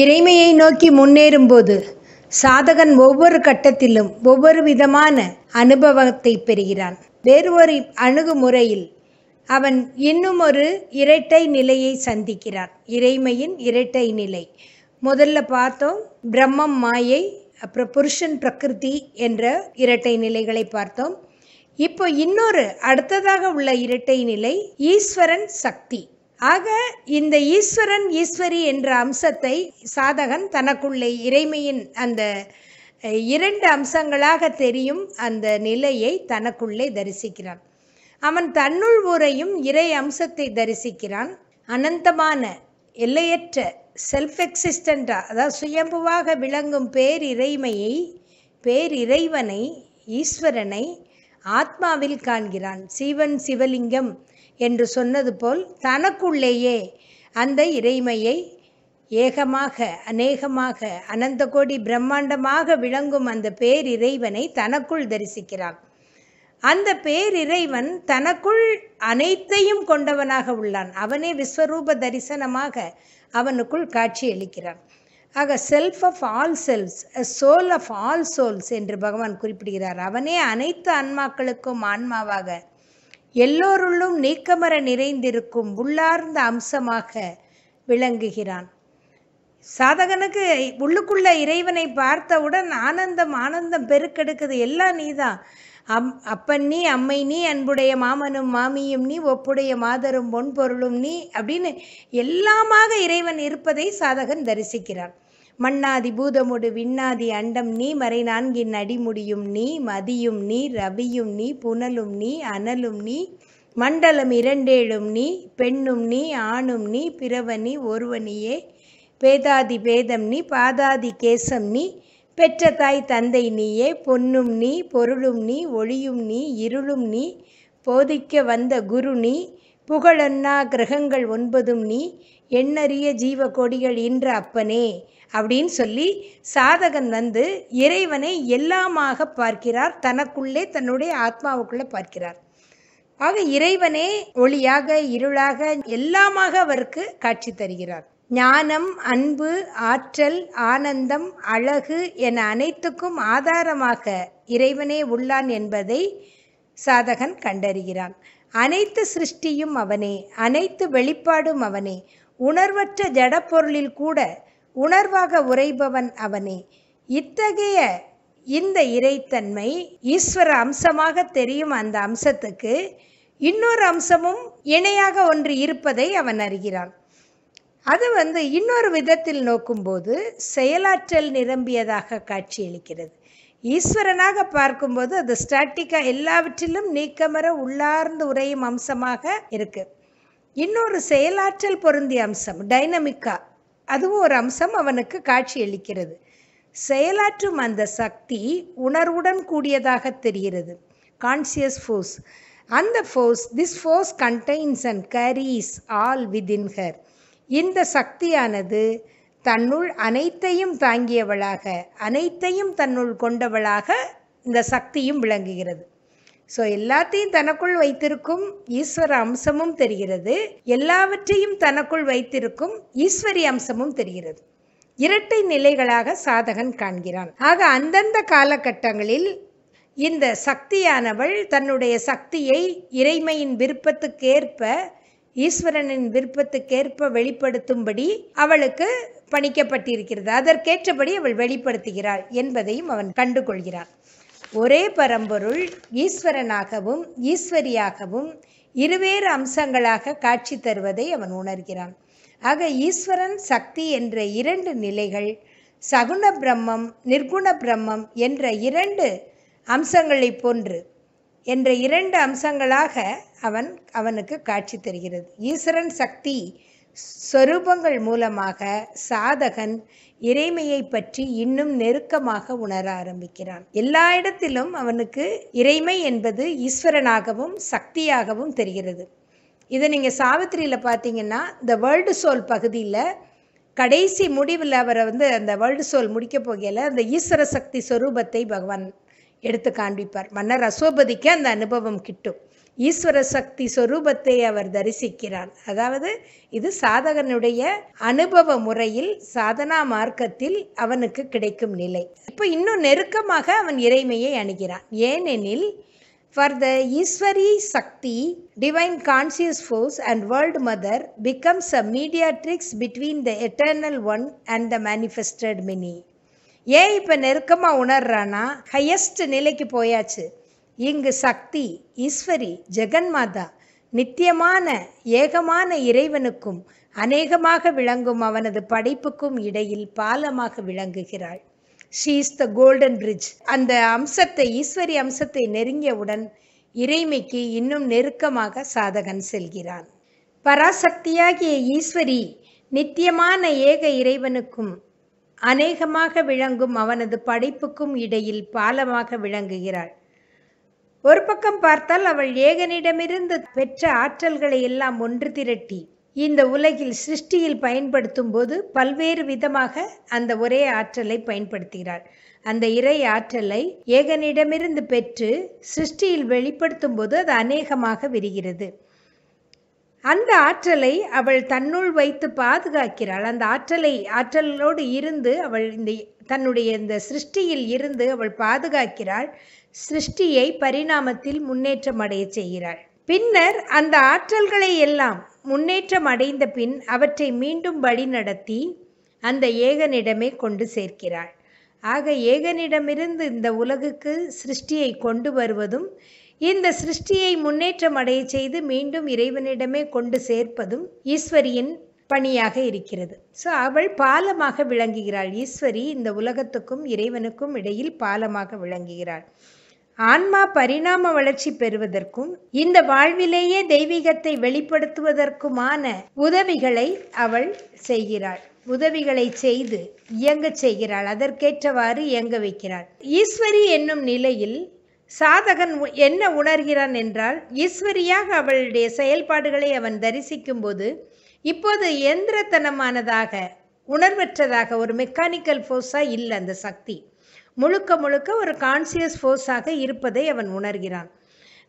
இறைமையை நோக்கி முன்னேறும்போது சாதகன் ஒவ்வொரு கட்டத்திலும் ஒவ்வொரு விதமான அனுபவத்தை பெறுகிறான். வேறு ஒரு அணுகுமுறையில் அவன் இன்னும் ஒரு இரட்டை நிலையை சந்திக்கிறான். இறைமையின் இரட்டை நிலை. முதல்ல பார்த்தோம் பிரம்மம் மாயை அப்புறம் புருஷன் பிரகிருதி என்ற இரட்டை நிலைகளை பார்த்தோம். இப்போ இன்னொரு அடுத்ததாக உள்ள இரட்டை நிலை ஈஸ்வரன் சக்தி. ஆக இந்த ஈஸ்வரன் ஈஸ்வரி என்ற அம்சத்தை சாதகன் தனக்குள்ளே இறைமையின் அந்த இரண்டு அம்சங்களாக தெரியும் அந்த நிலையை தனக்குள்ளே தரிசிக்கிறான். அவன் தன்னுள் உரையும் இறை அம்சத்தை தரிசிக்கிறான். அனந்தமான எல்லையற்ற செல்ஃப் எக்ஸிஸ்டண்டா அதாவது சுயம்புவாக விளங்கும் பேரிறைமையை பேரிறைவனை ஈஸ்வரனை ஆத்மாவில் காண்கிறான். சிவன் சிவலிங்கம் என்று சொன்னது போல் தனக்குள்ளேயே அந்த இறைமையை ஏகமாக அநேகமாக அனந்த கோடி பிரம்மாண்டமாக விளங்கும் அந்த பேரிறைவனை தனக்குள் தரிசிக்கிறான் அந்த பேரிறைவன் தனக்குள் அனைத்தையும் கொண்டவனாக உள்ளான். அவனே விஸ்வரூப தரிசனமாக அவனுக்குள் காட்சி அளிக்கிறான். ஆக self of all selves soul of all souls என்று பகவான் குறிப்பிடுகிறார். அவனே அனைத்து ஆன்மாக்களுக்கும் ஆன்மாவாக எல்லோருள்ளும் நீக்கமர நிறைந்திருக்கும் உள்ளார்ந்த அம்சமாக விளங்குகிறான். சாதகனுக்கு உள்ளுக்குள்ள இறைவனை பார்த்தவுடன் ஆனந்தம் ஆனந்தம் பெருக்கெடுக்குது. எல்லாம் நீதான். அம் அப்பன் நீ அம்மை நீ அன்புடைய மாமனும் மாமியும் நீ ஒப்புடைய மாதரும் பொன்பொருளும் நீ அப்படின்னு எல்லாமாக இறைவன் இருப்பதை சாதகன் தரிசிக்கிறான். மண்ணாதி பூதமுடு விண்ணாதி அண்டம் நீ மறை நான்கின் அடிமுடியும் நீ மதியும் நீ ரவியும் நீ புனலும் நீ அனலும் நீ மண்டலம் இரண்டேழும். நீ பெண்ணும் நீ ஆணும் நீ பிறவனி ஒருவனியே பேதாதி பேதம். நீ பாதாதி கேசம். நீ பெற்ற தாய் தந்தை நீயே பொன்னும் நீ பொருளும் நீ ஒளியும் நீ இருளும். நீ போதிக்க வந்த குரு நீ புகழன்னா கிரகங்கள் ஒன்பதும். நீ எண்ணறிய ஜீவ கொடிகள் இன்ற அப்பனே. அப்படின்னு சொல்லி சாதகன் வந்து இறைவனை எல்லாமாக பார்க்கிறார். தனக்குள்ளே தன்னுடைய ஆத்மாவுக்குள்ளே பார்க்கிறார். ஆக இறைவனே ஒளியாக இருளாக எல்லாமாக அவருக்கு காட்சி தருகிறார். ஞானம் அன்பு ஆற்றல் ஆனந்தம் அழகு என அனைத்துக்கும் ஆதாரமாக இறைவனே உள்ளான் என்பதை சாதகன் கண்டறிகிறான். அனைத்து சிருஷ்டியும் அவனே அனைத்து வெளிப்பாடும் அவனே. உணர்வற்ற ஜடப்பொருளில் கூட உணர்வாக உரைபவன் அவனே. இத்தகைய இந்த இறைத்தன்மை ஈஸ்வர அம்சமாக தெரியும் அந்த அம்சத்துக்கு. இன்னொரு அம்சமும் இணையாக ஒன்று இருப்பதை அவன் அறிகிறான். அது வந்து இன்னொரு விதத்தில் நோக்கும்போது செயலாற்றல் நிரம்பியதாக காட்சியளிக்கிறது ஈஸ்வரனாக பார்க்கும்போது அது ஸ்டாட்டிக்கா எல்லாவற்றிலும் நீக்கமர உள்ளார்ந்து உரையும் அம்சமாக இருக்கு. இன்னொரு செயலாற்றல் பொருந்திய அம்சம் டைனமிக்கா. அதுவும் ஒரு அம்சம் அவனுக்கு காட்சியளிக்கிறது செயலாற்றும் அந்த சக்தி உணர்வுடன் கூடியதாக தெரிகிறது. கான்சியஸ் ஃபோர்ஸ் அந்த force this force contains and carries all within her இந்த சக்தியானது தன்னுள் அனைத்தையும் தாங்கியவளாக அனைத்தையும் தன்னுள் கொண்டவளாக இந்த சக்தியும் விளங்குகிறது. ஸோ எல்லாத்தையும் தனக்குள் வைத்திருக்கும் ஈஸ்வர அம்சமும் தெரிகிறது. எல்லாவற்றையும் தனக்குள் வைத்திருக்கும் ஈஸ்வரி அம்சமும் தெரிகிறது. இரட்டை நிலைகளாக சாதகன் காண்கிறான். ஆக அந்தந்த காலகட்டங்களில் இந்த சக்தியானவள் தன்னுடைய சக்தியை இறைமையின் விருப்பத்துக்கேற்ப ஈஸ்வரனின் விருப்பத்துக்கேற்ப வெளிப்படுத்தும்படி அவளுக்கு பணிக்கப்பட்டிருக்கிறது. அதற்கேற்றபடி அவள் வெளிப்படுத்துகிறாள் என்பதையும் அவன் கண்டுகொள்கிறான். ஒரே பரம்பொருள் ஈஸ்வரனாகவும் ஈஸ்வரியாகவும் இருவேறு அம்சங்களாக காட்சி தருவதை அவன் உணர்கிறான். ஆக ஈஸ்வரன் சக்தி என்ற இரண்டு நிலைகள் சகுண பிரம்மம் நிர்குண பிரம்மம் என்ற இரண்டு அம்சங்களை போன்று என்ற இரண்டு அம்சங்களாக அவன் அவனுக்கு காட்சி தருகிறது. ஈஸ்வரன் சக்தி ஸ்வரூபங்கள் மூலமாக சாதகன் இறைமையை பற்றி இன்னும் நெருக்கமாக உணர ஆரம்பிக்கிறான். எல்லா இடத்திலும் அவனுக்கு இறைமை என்பது ஈஸ்வரனாகவும் சக்தியாகவும் தெரிகிறது. இதை நீங்கள் சாவித்திரியில் பார்த்தீங்கன்னா இந்த வேர்ல்டு சோல் பகுதியில் கடைசி முடிவில் அவரை வந்து அந்த வேர்ல்டு சோல் முடிக்க போகையில் அந்த ஈஸ்வர சக்தி சொரூபத்தை பகவான் எடுத்து காண்பிப்பார். மன்னர் அசோபதிக்கு அந்த அனுபவம் கிட்டும். ஈஸ்வர சக்தி சொரூபத்தை அவர் தரிசிக்கிறான் அதாவது இது சாதகனுடைய அனுபவ முறையில் சாதனா மார்க்கத்தில் அவனுக்கு கிடைக்கும் நிலை. இப்போ இன்னும் நெருக்கமாக அவன் இறைமையை அணுகிறான். ஏனெனில் for the Ishwari Shakti divine conscious force and world mother becomes a mediatrix between the eternal one and the manifested many ஏன் இப்போ நெருக்கமாக உணர்றானா ஹையஸ்ட் நிலைக்கு போயாச்சு. இங்கு சக்தி ஈஸ்வரி ஜெகன்மாதா நித்தியமான ஏகமான இறைவனுக்கும் அநேகமாக விளங்கும் அவனது படைப்புக்கும் இடையில் பாலமாக விளங்குகிறாள். She is the golden bridge அந்த அம்சத்தை ஈஸ்வரி அம்சத்தை நெருங்கியவுடன் இறைமைக்கு இன்னும் நெருக்கமாக சாதகன் செல்கிறான். பராசக்தியாகிய ஈஸ்வரி நித்தியமான ஏக இறைவனுக்கும் அநேகமாக விளங்கும் அவனது படைப்புக்கும் இடையில் பாலமாக விளங்குகிறாள். ஒரு பக்கம் பார்த்தால் அவள் ஏகனிடமிருந்து பெற்ற ஆற்றல்களை எல்லாம் ஒன்று திரட்டி இந்த உலகில் சிருஷ்டியில் பயன்படுத்தும் போது பல்வேறு விதமாக அந்த ஒரே ஆற்றலை பயன்படுத்துகிறாள். அந்த இறை ஆற்றலை ஏகனிடமிருந்து பெற்று சிருஷ்டியில் வெளிப்படுத்தும் போது அது அநேகமாக விரிகிறது. அந்த ஆற்றலை அவள் தன்னுள் வைத்து பாதுகாக்கிறாள். அந்த ஆற்றலை ஆற்றலோடு இருந்து அவள் இந்த தன்னுடைய இந்த சிருஷ்டியில் இருந்து அவள் பாதுகாக்கிறாள். சிருஷ்டியை பரிணாமத்தில் முன்னேற்றம் அடைய செய்கிறாள். பின்னர் அந்த ஆற்றல்களை எல்லாம் முன்னேற்றம் அடைந்த பின் அவற்றை மீண்டும் வழிநடத்தி அந்த ஏகனிடமே கொண்டு சேர்க்கிறாள். ஆக ஏகனிடமிருந்து இந்த உலகுக்கு சிருஷ்டியை கொண்டு வருவதும் இந்த சிருஷ்டியை முன்னேற்றம் அடைய செய்து மீண்டும் இறைவனிடமே கொண்டு சேர்ப்பதும் ஈஸ்வரியின் பணியாக இருக்கிறது. ஸோ அவள் பாலமாக விளங்குகிறாள். ஈஸ்வரி இந்த உலகத்துக்கும் இறைவனுக்கும் இடையில் பாலமாக விளங்குகிறாள். ஆன்மா பரிணாம வளர்ச்சி பெறுவதற்கும் இந்த வாழ்விலேயே தெய்வீகத்தை வெளிப்படுத்துவதற்குமான உதவிகளை அவள் செய்கிறாள். உதவிகளை செய்து இயங்க செய்கிறாள். அதற்கேற்றவாறு இயங்க வைக்கிறாள். ஈஸ்வரி என்னும் நிலையில் சாதகன் என்ன உணர்கிறான் என்றால் ஈஸ்வரியாக அவளுடைய செயல்பாடுகளை அவன் தரிசிக்கும் போது இப்போது எந்திரத்தனமானதாக உணர்வற்றதாக ஒரு மெக்கானிக்கல் ஃபோர்ஸாக இல்லை அந்த சக்தி. முழுக்க முழுக்க ஒரு கான்சியஸ் ஃபோர்ஸாக இருப்பதை அவன் உணர்கிறான்.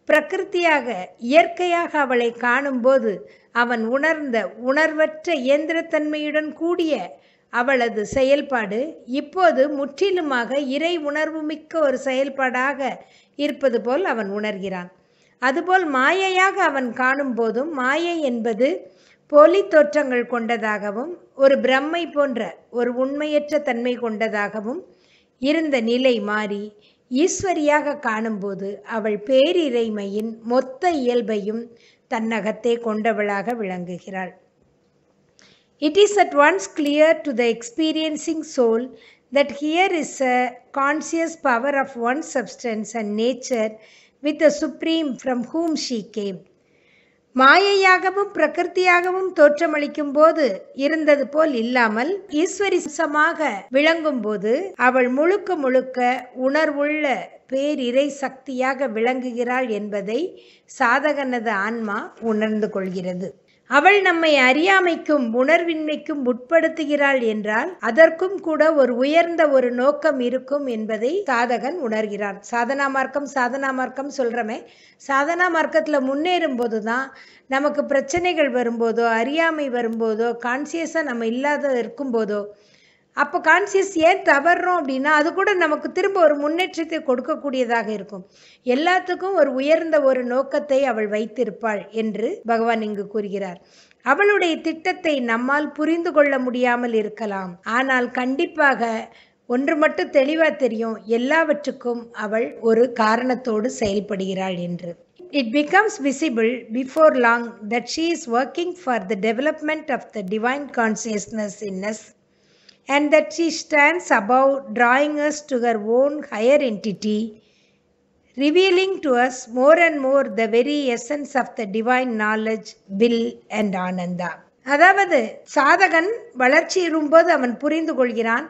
பிரகிருத்தியாக இயற்கையாக அவளை காணும்போது அவன் உணர்ந்த உணர்வற்ற இயந்திரத்தன்மையுடன் கூடிய அவளது செயல்பாடு இப்போது முற்றிலுமாக இறை உணர்வு மிக்க ஒரு செயல்பாடாக இருப்பது போல் அவன் உணர்கிறான். அதுபோல் மாயையாக அவன் காணும்போதும் மாயை என்பது போலி தோற்றங்கள் கொண்டதாகவும் ஒரு பிரம்மை போன்ற ஒரு உண்மையற்ற தன்மை கொண்டதாகவும் இருந்த நிலை மாறி ஈஸ்வரியாக காணும்போது அவள் பேரிறைமையின் மொத்த இயல்பையும் தன்னகத்தே கொண்டவளாக விளங்குகிறாள் it is at once clear to the experiencing soul that here is a conscious power of one substance and nature with the supreme from whom she came மாயையாகவும் பிரகிருத்தியாகவும் தோற்றமளிக்கும் போது இருந்தது போல் இல்லாமல் ஈஸ்வரிசமாக விளங்கும் போது அவள் முழுக்க முழுக்க உணர்வுள்ள பேரிரை சக்தியாக விளங்குகிறாள் என்பதை சாதகனது ஆன்மா உணர்ந்து கொள்கிறது. அவள் நம்மை அறியாமைக்கும் உணர்வின்மைக்கும் உட்படுத்துகிறாள் என்றால் அதற்கும் கூட ஒரு உயர்ந்த ஒரு நோக்கம் இருக்கும் என்பதை சாதகன் உணர்கிறான். சாதனா மார்க்கம் சாதனா மார்க்கம் சொல்கிறமே சாதனா மார்க்கத்தில் முன்னேறும் போது தான் நமக்கு பிரச்சனைகள் வரும்போதோ அறியாமை வரும்போதோ கான்சியஸாக நம்ம இல்லாத இருக்கும்போதோ அப்போ கான்சியஸ் ஏன் தவறுறோம் அப்படின்னா அது கூட நமக்கு திரும்ப ஒரு முன்னேற்றத்தை கொடுக்கக்கூடியதாக இருக்கும். எல்லாத்துக்கும் ஒரு உயர்ந்த ஒரு நோக்கத்தை அவள் வைத்திருப்பாள் என்று பகவான் இங்கு கூறுகிறார். அவளுடைய திட்டத்தை நம்மால் புரிந்து கொள்ள முடியாமல் இருக்கலாம். ஆனால் கண்டிப்பாக ஒன்று மட்டும் தெளிவாக தெரியும் எல்லாவற்றுக்கும் அவள் ஒரு காரணத்தோடு செயல்படுகிறாள் என்று. It becomes visible before long that she is working for the development of the divine consciousness in us. And that she stands above, drawing us to her own higher entity, revealing to us more and more the very essence of the divine knowledge, will, and ananda. அதாவது சாதகன் வளர்ச்சியுறும்போது அவன் புரிந்து கொள்கிறான்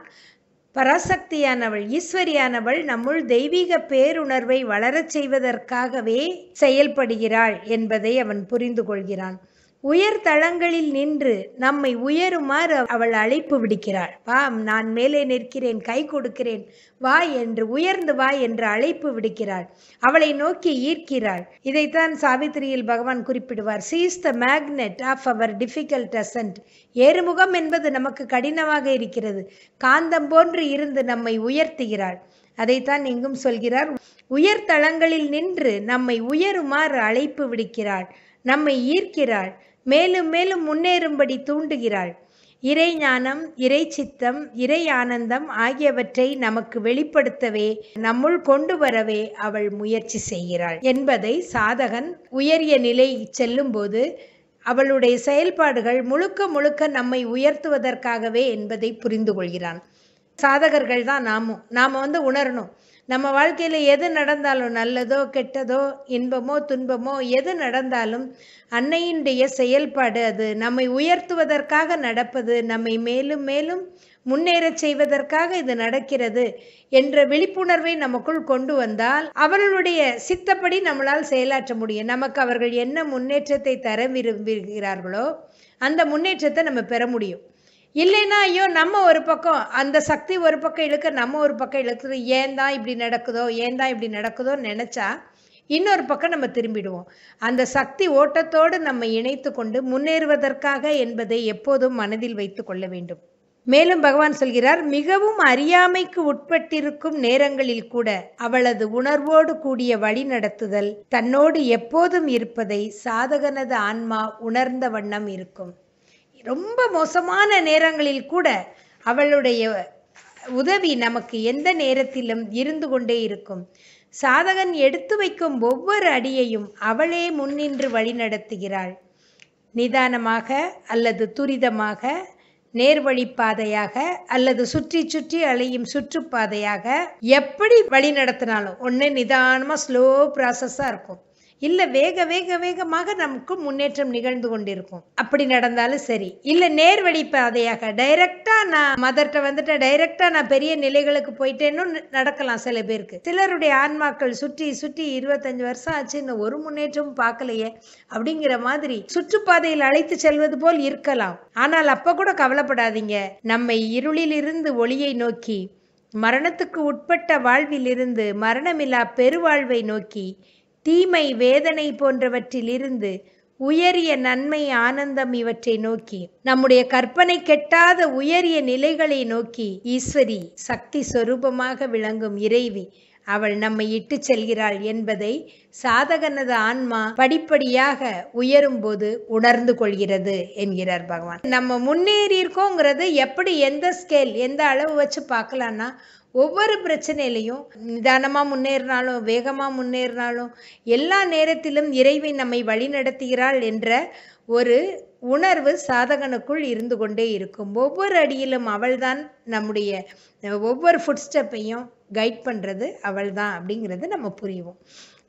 பராசக்தியானவள் ஈஸ்வரியானவள் நம்முள் தெய்வீக பேருணர்வை வளரச் செய்வதற்காகவே செயல்படுகிறாள் என்பதை அவன் புரிந்து கொள்கிறான் உயர் தளங்களில் நின்று நம்மை உயருமாறு அவள் அழைப்பு விடுக்கிறாள். வா நான் மேலே நிற்கிறேன் கை கொடுக்கிறேன். வா என்று உயர்ந்து வா என்று அழைப்பு விடுக்கிறாள். அவளை நோக்கி ஈர்க்கிறாள். இதைத்தான் சாவித்திரியில் பகவான் குறிப்பிடுவார். She's the magnet of our difficult ascent ஏறுமுகம் என்பது நமக்கு கடினமாக இருக்கிறது. காந்தம் போன்று இருந்து நம்மை உயர்த்துகிறாள். அதைத்தான் இங்கும் சொல்கிறார். உயர் தளங்களில் நின்று நம்மை உயருமாறு அழைப்பு விடுக்கிறாள். நம்மை ஈர்க்கிறாள். மேலும் மேலும் முன்னேறும்படி தூண்டுகிறாள். இறை ஞானம் இறை சித்தம் இறை ஆனந்தம் ஆகியவற்றை நமக்கு வெளிப்படுத்தவே நம்முள் கொண்டு வரவே அவள் முயற்சி செய்கிறாள். என்பதை சாதகன் உயரிய நிலை செல்லும்போது அவளுடைய செயல்பாடுகள் முழுக்க முழுக்க நம்மை உயர்த்துவதற்காகவே என்பதை புரிந்து கொள்கிறான். சாதகர்கள் தான் நாமும் நாம் வந்து உணரணும். நம்ம வாழ்க்கையில் எது நடந்தாலும் நல்லதோ கெட்டதோ இன்பமோ துன்பமோ எது நடந்தாலும் அன்னையினுடைய செயல்பாடு அது. நம்மை உயர்த்துவதற்காக நடப்பது நம்மை மேலும் மேலும் முன்னேறச் செய்வதற்காக இது நடக்கிறது என்ற விழிப்புணர்வை நமக்குள் கொண்டு வந்தால் அவர்களுடைய சித்தப்படி நம்மளால் செயலாற்ற முடியும். நமக்கு அவர்கள் என்ன முன்னேற்றத்தை தர விரும்புகிறார்களோ அந்த முன்னேற்றத்தை நம்ம பெற முடியும். இல்லைன்னா ஐயோ நம்ம ஒரு பக்கம் அந்த சக்தி ஒரு பக்கம் இழுக்க நம்ம ஒரு பக்கம் இழுக்குது ஏன் தான் இப்படி நடக்குதோ ஏன் தான் இப்படி நடக்குதோன்னு நினச்சா இன்னொரு பக்கம் நம்ம திரும்பிடுவோம். அந்த சக்தி ஓட்டத்தோடு நம்ம இணைத்து கொண்டு முன்னேறுவதற்காக என்பதை எப்போதும் மனதில் வைத்து கொள்ள வேண்டும். மேலும் பகவான் சொல்கிறார் மிகவும் அறியாமைக்கு உட்பட்டிருக்கும் நேரங்களில் கூட அவளது உணர்வோடு கூடிய வழி நடத்துதல் தன்னோடு எப்போதும் இருப்பதை சாதகனது ஆன்மா உணர்ந்த வண்ணம் இருக்கும். ரொம்ப மோசமான நேரங்களில் கூட அவளுடைய உதவி நமக்கு எந்த நேரத்திலும் இருந்து கொண்டே இருக்கும். சாதகன் எடுத்து வைக்கும் ஒவ்வொரு அடியையும் அவளே முன்னின்று வழிநடத்துகிறாள். நிதானமாக அல்லது துரிதமாக நேர்வழிப்பாதையாக அல்லது சுற்றி சுற்றி அலையும் சுற்றுப்பாதையாக எப்படி வழி நடத்தினாலும் ஒன்று நிதானமாக ஸ்லோ ப்ராசஸாக இருக்கும். இல்லை வேக வேக வேகமாக நமக்கு முன்னேற்றம் நிகழ்ந்து கொண்டிருக்கும். அப்படி நடந்தாலும் சரி. இல்லை நேர்வழி பாதையாக டைரக்டாக நான் மதர்கிட்ட வந்துட்டு டைரக்டாக நான் பெரிய நிலைகளுக்கு போயிட்டேன்னு நடக்கலாம் சில பேருக்கு. சிலருடைய ஆன்மாக்கள் சுற்றி சுற்றி இருபத்தஞ்சு வருஷம் ஆச்சு இன்னும் ஒரு முன்னேற்றமும் பார்க்கலையே அப்படிங்கிற மாதிரி சுற்றுப்பாதையில் அழைத்து செல்வது போல் இருக்கலாம். ஆனால் அப்போ கூட கவலைப்படாதீங்க. நம்மை இருளிலிருந்து ஒளியை நோக்கி மரணத்துக்கு உட்பட்ட வாழ்விலிருந்து மரணமில்லா பெருவாழ்வை நோக்கி தீமை வேதனை போன்றவற்றிலிருந்து உயரிய நன்மை ஆனந்தம் இவற்றை நோக்கி நம்முடைய கற்பனை கெட்டாத உயரிய நிலைகளை நோக்கி ஈஸ்வரி சக்தி சொரூபமாக விளங்கும் இறைவி. அவள் நம்மை இட்டு செல்கிறாள் என்பதை சாதகனது ஆன்மா படிப்படியாக உயரும் போது உணர்ந்து கொள்கிறது என்கிறார் பகவான். நம்ம முன்னேறி இருக்கோங்கிறது எப்படி எந்த ஸ்கேல் எந்த அளவு வச்சு பார்க்கலான்னா ஒவ்வொரு பிரச்சனையிலையும் நிதானமாக முன்னேறினாலும் வேகமாக முன்னேறினாலும் எல்லா நேரத்திலும் இறைவை நம்மை வழிநடத்துகிறாள் என்ற ஒரு உணர்வு சாதகனுக்குள் இருந்து கொண்டே இருக்கும். ஒவ்வொரு அடியிலும் அவள்தான் நம்முடைய ஒவ்வொரு ஃபுட் ஸ்டெப்பையும் கைட் பண்ணுறது அவள் தான் அப்படிங்கிறது நம்ம புரியும்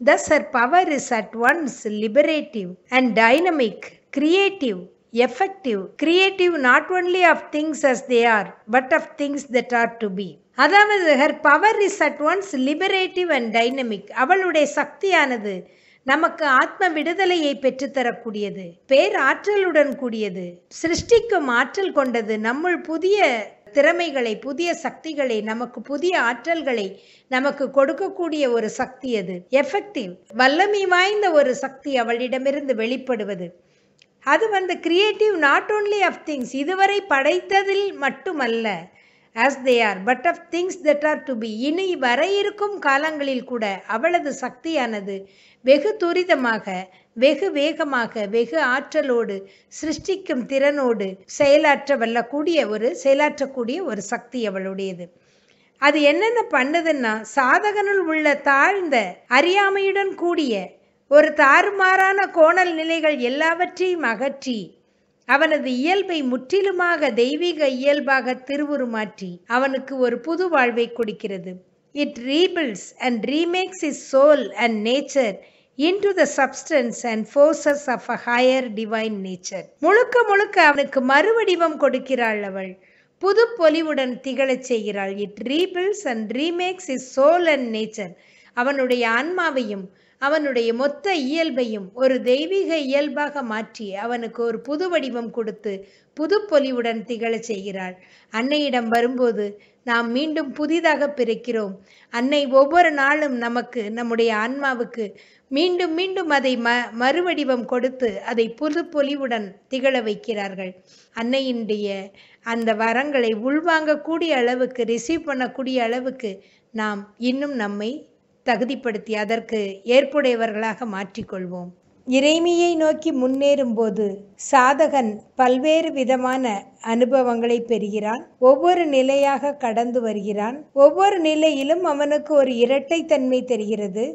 thus her power is at once liberative and dynamic creative effective, creative not only of things as they are, but of things that are to be. அதாவது her power is at once liberative and dynamic அவளுடைய சக்தியானது நமக்கு ஆத்ம விடுதலையை பெற்றுத்தரக்கூடியது பேராற்றலுடன் கூடியது சிருஷ்டிக்கும் ஆற்றல் கொண்டது நம்முள் புதிய திறமைகளை புதிய சக்திகளை நமக்கு புதிய ஆற்றல்களை நமக்கு கொடுக்கக்கூடிய ஒரு சக்தி அது. எஃபெக்டிவ் வல்லமை வாய்ந்த ஒரு சக்தி அவளிடமிருந்து வெளிப்படுவது. அது வந்து creative not only of things இதுவரை படைத்ததில் மட்டுமல்ல. As they are but of things that are to be இனி வர இருக்கும் காலங்களில் கூட அவளது சக்தியானது வெகு துரிதமாக வெகு வேகமாக வெகு ஆற்றலோடு சிருஷ்டிக்கும் திறனோடு செயலாற்ற வல்லக்கூடிய ஒரு செயலாற்றக்கூடிய ஒரு சக்தி அவளுடையது. அது என்னென்ன பண்ணுதுன்னா சாதகனுள் உள்ள தாழ்ந்த அறியாமையுடன் கூடிய ஒரு தாறுமாறான கோணல் நிலைகள் எல்லாவற்றையும் அகற்றி அவனது இயல்பை முற்றிலுமாக தெய்வீக இயல்பாக திருவுருமாற்றி அவனுக்கு ஒரு புது வாழ்வை கொடுக்கிறது. It rebuilds and remakes his soul and nature into the substance and forces of a higher divine nature முழுக்க முழுக்க அவனுக்கு மறுவடிவம் கொடுக்கிறாள் அவள். புது பொலிவுடன் திகழச் செய்கிறாள். It rebuilds and remakes his soul and nature அவனுடைய ஆன்மாவையும் அவனுடைய மொத்த இயல்பையும் ஒரு தெய்வீக இயல்பாக மாற்றி அவனுக்கு ஒரு புது வடிவம் கொடுத்து புது பொலிவுடன் திகழச் செய்கிறாள். அன்னையிடம் வரும்போது நாம் மீண்டும் புதிதாக பிறக்கிறோம். அன்னை ஒவ்வொரு நாளும் நமக்கு நம்முடைய ஆன்மாவுக்கு மீண்டும் மீண்டும் அதை ம மறுவடிவம் கொடுத்து அதை புது பொலிவுடன் திகழ வைக்கிறார்கள். அன்னையினுடைய அந்த வரங்களை உள்வாங்கக்கூடிய அளவுக்கு ரிசீவ் பண்ணக்கூடிய அளவுக்கு நாம் இன்னும் நம்மை தகுதிப்படுத்தி அதற்கு ஏற்புடையவர்களாக மாற்றிக்கொள்வோம். இறைமையை நோக்கி முன்னேறும்போது சாதகன் பல்வேறு விதமான அனுபவங்களை பெறுகிறான். ஒவ்வொரு நிலையாக கடந்து வருகிறான். ஒவ்வொரு நிலையிலும் அவனுக்கு ஒரு இரட்டைத்தன்மை தெரிகிறது.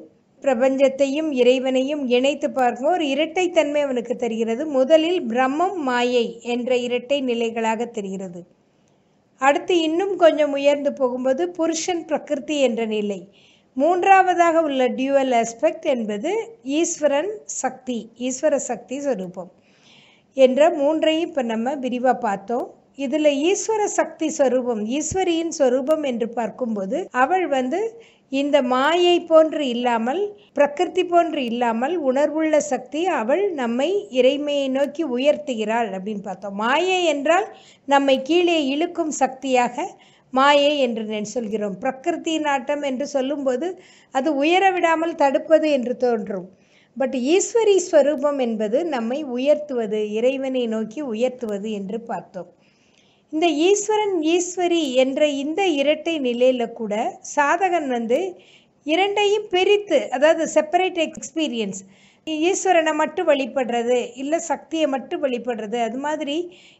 பிரபஞ்சத்தையும் இறைவனையும் இணைத்து பார்க்கும் ஒரு இரட்டைத்தன்மை அவனுக்கு தெரிகிறது. முதலில் பிரம்மம் மாயை என்ற இரட்டை நிலைகளாக தெரிகிறது. அடுத்து இன்னும் கொஞ்சம் உயர்ந்து போகும்போது புருஷன் பிரகிருதி என்ற நிலை. மூன்றாவதாக உள்ள டியூவல் ஆஸ்பெக்ட் என்பது ஈஸ்வரன் சக்தி ஈஸ்வர சக்தி ஸ்வரூபம் என்ற மூன்றையும் இப்போ நம்ம விரிவாக பார்த்தோம். இதில் ஈஸ்வர சக்தி ஸ்வரூபம் ஈஸ்வரியின் ஸ்வரூபம் என்று பார்க்கும்போது அவள் வந்து இந்த மாயை போன்று இல்லாமல் பிரகிருதி போன்று இல்லாமல் உணர்வுள்ள சக்தி அவள் நம்மை இறைமையை நோக்கி உயர்த்துகிறாள் அப்படின்னு பார்த்தோம். மாயை என்றால் நம்மை கீழே இழுக்கும் சக்தியாக மாயை என்று நான் சொல்கிறோம். பிரகிருதி நாட்டம் என்று சொல்லும்போது அது உயர விடாமல் தடுப்பது என்று தோன்றும். பட் ஈஸ்வரி ஸ்வரூபம் என்பது நம்மை உயர்த்துவது இறைவனை நோக்கி உயர்த்துவது என்று பார்த்தோம். இந்த ஈஸ்வரன் ஈஸ்வரி என்ற இந்த இரட்டை நிலையில கூட சாதகன் வந்து இரண்டையும் பிரித்து அதாவது செப்பரேட் எக்ஸ்பீரியன்ஸ் ஈஸ்வரனை மட்டும் வழிபடுறது இல்லை சக்தியை மட்டும் வழிபடுறது அது மாதிரி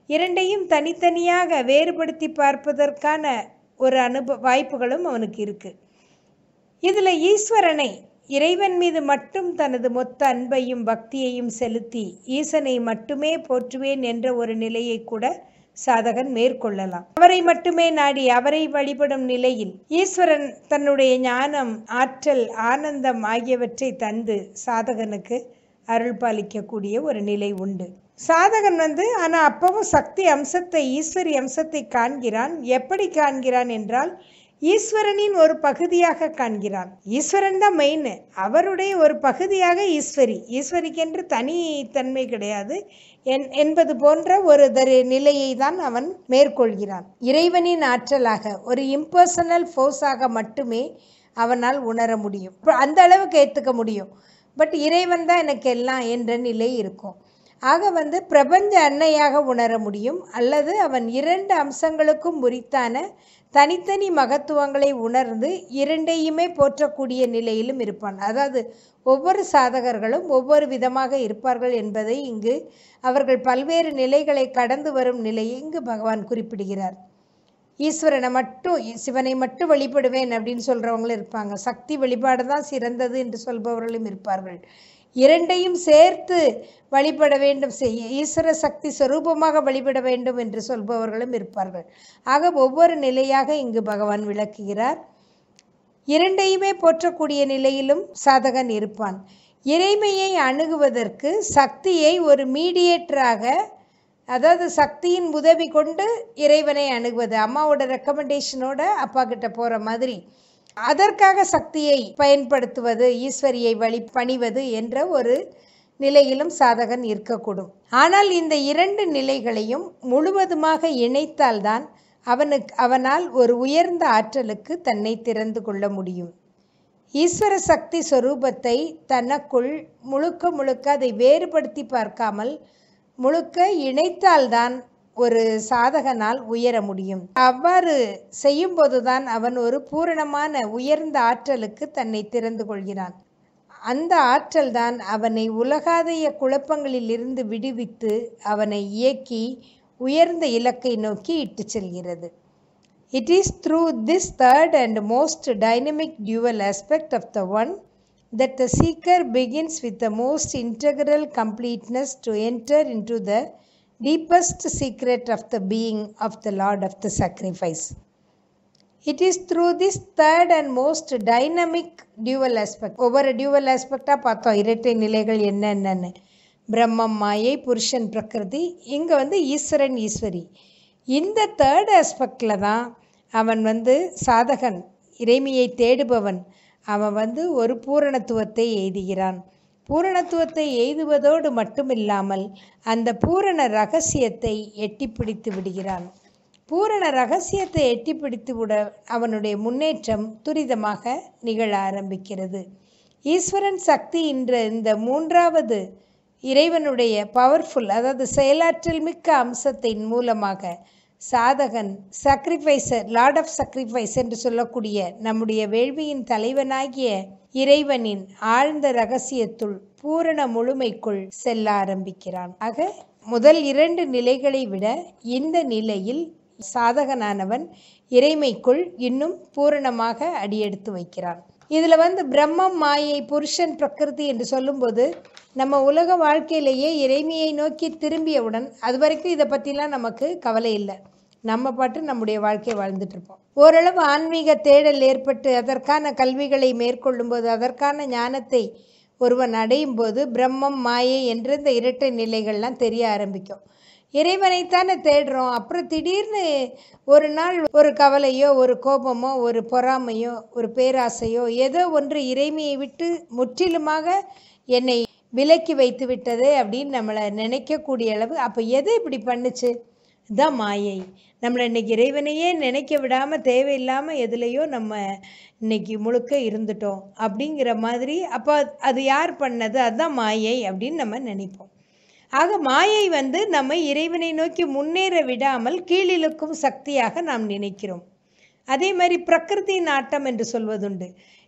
இரண்டையும் தனித்தனியாக வேறுபடுத்தி பார்ப்பதற்கான ஒரு அனுப வாய்ப்புகளும் அவனுக்கு இருக்குது இதில் ஈஸ்வரனை இறைவன் மீது மட்டும் தனது மொத்த அன்பையும் பக்தியையும் செலுத்தி ஈசனை மட்டுமே போற்றுவேன் என்ற ஒரு நிலையை கூட சாதகன் மேற்கொள்ளலாம். அவரை மட்டுமே நாடி அவரை வழிபடும் நிலையில் ஈஸ்வரன் தன்னுடைய ஞானம் ஆற்றல் ஆனந்தம் ஆகியவற்றை தந்து சாதகனுக்கு அருள் பாலிக்கக்கூடிய ஒரு நிலை உண்டு. சாதகன் வந்து ஆனால் அப்பவும் சக்தி அம்சத்தை ஈஸ்வரி அம்சத்தை காண்கிறான். எப்படி காண்கிறான்? என்றால் ஈஸ்வரனின் ஒரு பகுதியாக காண்கிறான். ஈஸ்வரன் தான் மெயின் அவருடைய ஒரு பகுதியாக ஈஸ்வரி. ஈஸ்வரிக்கென்று தனித்தன்மை கிடையாது. என் என்பது போன்ற ஒரு தரு நிலையை தான் அவன் மேற்கொள்கிறான். இறைவனின் ஆற்றலாக ஒரு இம்பர்சனல் ஃபோர்ஸாக மட்டுமே அவனால் உணர முடியும். அந்த அளவுக்கு ஏற்றுக்க முடியும். பட் இறைவன் தான் எனக்கு எல்லாம் என்ற நிலை இருக்கும். ஆக வந்து பிரபஞ்ச அன்னையாக உணர முடியும். அல்லது அவன் இரண்டு அம்சங்களுக்கும் உரித்தான தனித்தனி மகத்துவங்களை உணர்ந்து இரண்டையுமே போற்றக்கூடிய நிலையிலும் இருப்பான். அதாவது ஒவ்வொரு சாதகர்களும் ஒவ்வொரு விதமாக இருப்பார்கள் என்பதை இங்கு அவர்கள் பல்வேறு நிலைகளை கடந்து வரும் நிலையை இங்கு பகவான் குறிப்பிடுகிறார். ஈஸ்வரனை மட்டும் சிவனை மட்டும் வழிபடுவேன் அப்படின்னு சொல்கிறவங்களும் இருப்பாங்க. சக்தி வழிபாடு தான் சிறந்தது என்று சொல்பவர்களும் இருப்பார்கள். இரண்டையும் சேர்த்து வழிபட வேண்டும். செய்ய ஈஸ்வர சக்தி ஸ்வரூபமாக வழிபட வேண்டும் என்று சொல்பவர்களும் இருப்பார்கள். ஆக ஒவ்வொரு நிலையாக இங்கு பகவான் விளக்குகிறார். இரண்டையுமே போற்றக்கூடிய நிலையிலும் சாதகன் இருப்பான். இறைமையை அணுகுவதற்கு சக்தியை ஒரு மீடியேட்டராக அதாவது சக்தியின் உதவி கொண்டு இறைவனை அணுகுவது. அம்மாவோட ரெக்கமெண்டேஷனோட அப்பா கிட்ட போகிற மாதிரி. அதற்காக சக்தியை பயன்படுத்துவது ஈஸ்வரியை வழி பணிவது என்ற ஒரு நிலையிலும் சாதகன் இருக்கக்கூடும். ஆனால் இந்த இரண்டு நிலைகளையும் முழுவதுமாக இணைத்தால்தான் அவனுக்கு அவனால் ஒரு உயர்ந்த ஆற்றலுக்கு தன்னை திறந்து கொள்ள முடியும். ஈஸ்வர சக்தி சொரூபத்தை தனக்குள் முழுக்க முழுக்க அதை வேறுபடுத்தி பார்க்காமல் முழுக்க இணைத்தால்தான் ஒரு சாதகனால் உயர முடியும். அவ்வாறு செய்யும்போதுதான் அவன் ஒரு பூரணமான உயர்ந்த ஆற்றலுக்கு தன்னை திறந்து கொள்கிறான். அந்த ஆற்றல் தான் அவனை உலகாதைய குழப்பங்களில் இருந்து விடுவித்து அவனை இயக்கி உயர்ந்த இலக்கை நோக்கி இட்டு செல்கிறது. It is through this third and most dynamic dual aspect of the One that the seeker begins with the most integral completeness to enter into the deepest secret of the being of the Lord of the sacrifice. It is through this third and most dynamic dual aspect. ஒவ்வொரு dual ஆஸ்பெக்டாக பார்த்தோம். இரட்டை நிலைகள் என்னென்னு பிரம்மம் மாயை புருஷன் பிரகிருதி. இங்கே வந்து ஈஸ்வரன் ஈஸ்வரி. இந்த தேர்ட் ஆஸ்பெக்டில் தான் அவன் வந்து சாதகன் இறைமையை தேடுபவன். அவன் வந்து ஒரு பூரணத்துவத்தை எய்துகிறான். பூரணத்துவத்தை எய்துவதோடு மட்டுமில்லாமல் அந்த பூரண ரகசியத்தை எட்டி பிடித்து விடுகிறான். பூரண ரகசியத்தை எட்டி பிடித்து விட அவனுடைய முன்னேற்றம் துரிதமாக நிகழ ஆரம்பிக்கிறது. ஈஸ்வரன் சக்தி என்ற இந்த மூன்றாவது இறைவனுடைய பவர்ஃபுல் அதாவது செயலாற்றல் மிக்க அம்சத்தின் மூலமாக சாதகன் சாக்ரிஃபைசர் லார்ட் ஆஃப் சாக்ரிஃபைஸ் என்று சொல்லக்கூடிய நம்முடைய வேள்வியின் தலைவனாகிய இறைவனின் ஆழ்ந்த ரகசியத்துள் பூரண முழுமைக்குள் செல்ல ஆரம்பிக்கிறான். ஆக முதல் இரண்டு நிலைகளை விட இந்த நிலையில் சாதகனானவன் இறைமைக்குள் இன்னும் பூரணமாக அடியெடுத்து வைக்கிறான். இதில் வந்து பிரம்மம் மாயை புருஷன் பிரகிருதி என்று சொல்லும்போது நம்ம உலக வாழ்க்கையிலேயே இறைமையை நோக்கி திரும்பியவுடன் அது வரைக்கும் இதை பற்றிலாம் நமக்கு கவலை இல்லை. நம்ம பாட்டு நம்முடைய வாழ்க்கையை வாழ்ந்துட்டு இருப்போம். ஓரளவு ஆன்மீக தேடல் ஏற்பட்டு அதற்கான கல்விகளை மேற்கொள்ளும்போது அதற்கான ஞானத்தை ஒருவன் அடையும் போது பிரம்மம் மாயை என்ற இந்த இரட்டை நிலைகள்லாம் தெரிய ஆரம்பிக்கும். இறைவனைத்தானே தேடுறோம். அப்புறம் திடீர்னு ஒரு நாள் ஒரு கவலையோ ஒரு கோபமோ ஒரு பொறாமையோ ஒரு பேராசையோ ஏதோ ஒன்று இறைமையை விட்டு முற்றிலுமாக என்னை விலக்கி வைத்து விட்டதே அப்படின்னு நம்மளை நினைக்கக்கூடிய அளவு. அப்போ எது இப்படி பண்ணுச்சு? இதுதான் மாயை. நம்மளை இன்னைக்கு இறைவனையே நினைக்க விடாமல் தேவையில்லாமல் எதுலேயோ நம்ம இன்னைக்கு முழுக்க இருந்துட்டோம் அப்படிங்கிற மாதிரி அப்போ அது யார் பண்ணது? அதுதான் மாயை அப்படின்னு நம்ம நினைப்போம். ஆக மாயை வந்து நம்ம இறைவனை நோக்கி முன்னேற விடாமல் கீழிழுக்கும் சக்தியாக நாம் நினைக்கிறோம். அதே மாதிரி பிரகிருதி நாட்டம் என்று சொல்வதுண்டு.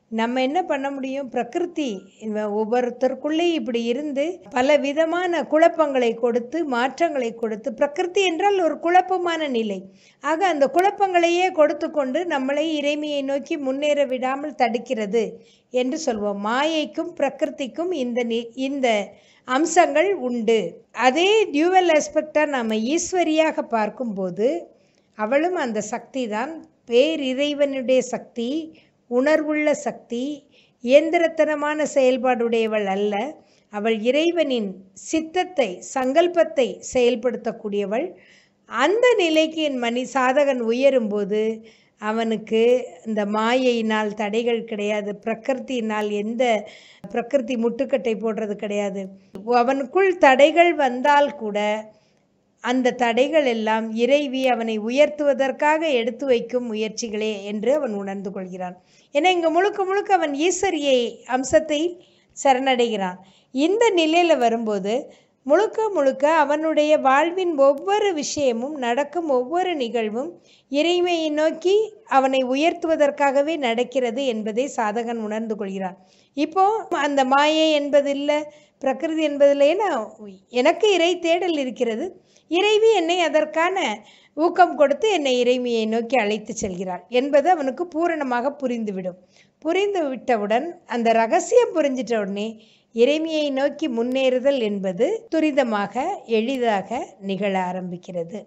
நம்ம என்ன பண்ண முடியும்? பிரகிருதி ஒவ்வொருத்தருக்குள்ளே இப்படி இருந்து பல விதமான குழப்பங்களை கொடுத்து மாற்றங்களை கொடுத்து பிரகிருதி என்றால் ஒரு குழப்பமான நிலை. ஆக அந்த குழப்பங்களையே கொடுத்து கொண்டு நம்மளை இறைமையை நோக்கி முன்னேற விடாமல் தடுக்கிறது என்று சொல்வோம். மாயைக்கும் பிரகிருதிக்கும் இந்த நி- இந்த அம்சங்கள் உண்டு. அதே டியூவல் ஆஸ்பெக்டாக நாம் ஈஸ்வரியாக பார்க்கும்போது அவளும் அந்த சக்தி தான் பேரிறைவனுடைய சக்தி உணர்வுள்ள சக்தி இயந்திரத்தனமான செயல்பாடுடையவள் அல்ல. அவள் இறைவனின் சித்தத்தை சங்கல்பத்தை செயல்படுத்தக்கூடியவள். அந்த நிலைக்கு என் மணி சாதகன் உயரும்போது அவனுக்கு இந்த மாயையினால் தடைகள் கிடையாது பிரகிருத்தினால் எந்த பிரகிருதி முட்டுக்கட்டை போடுறது கிடையாது. அவனுக்குள் தடைகள் வந்தால் கூட அந்த தடைகள் எல்லாம் இறைவி அவனை உயர்த்துவதற்காக எடுத்து வைக்கும் முயற்சிகளே என்று அவன் உணர்ந்து கொள்கிறான். ஏன்னா இங்கே முழுக்க முழுக்க அவன் ஈஸ்வரியை அம்சத்தை சரணடைகிறான். இந்த நிலையில் வரும்போது முழுக்க முழுக்க அவனுடைய வாழ்வின் ஒவ்வொரு விஷயமும் நடக்கும் ஒவ்வொரு நிகழ்வும் இறைமையை நோக்கி அவனை உயர்த்துவதற்காகவே நடக்கிறது என்பதை சாதகன் உணர்ந்து கொள்கிறான். இப்போ அந்த மாயை என்பதில்லை பிரகிருதி என்பதில்லை ஏன்னா எனக்கு இறை தேடல் இருக்கிறது. இறைவி என்னை அதற்கான ஊக்கம் கொடுத்து என்னை இறைமையை நோக்கி அழைத்து செல்கிறாள் என்பது அவனுக்கு பூரணமாக புரிந்துவிடும். புரிந்து விட்டவுடன் அந்த ரகசியம் புரிஞ்சிட்ட உடனே இறைமையை நோக்கி முன்னேறுதல் என்பது துரிதமாக எளிதாக நிகழ ஆரம்பிக்கிறது.